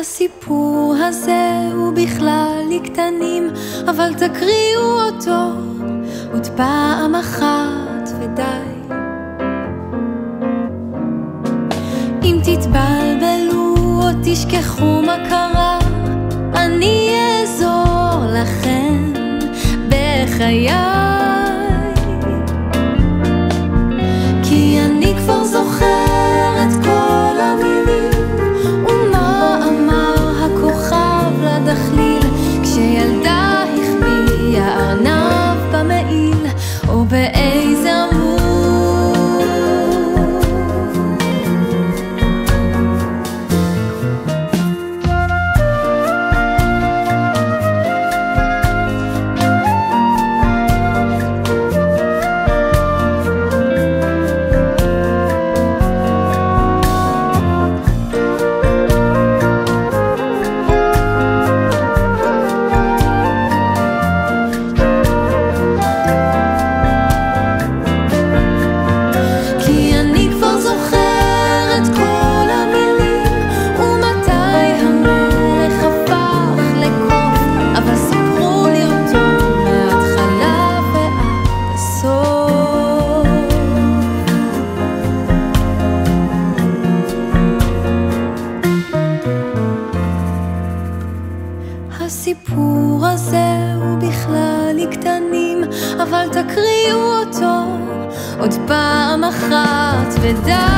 הסיפור הזה הוא בכלל לקטנים, אבל תקריאו אותו עוד פעם אחת ודי. אם תתבלבלו או תשכחו מה קרה, אני אעזור לכם בחיי. הסיפור הזה הוא בכלל לקטנים אבל תקריאו אותו עוד פעם אחת ודי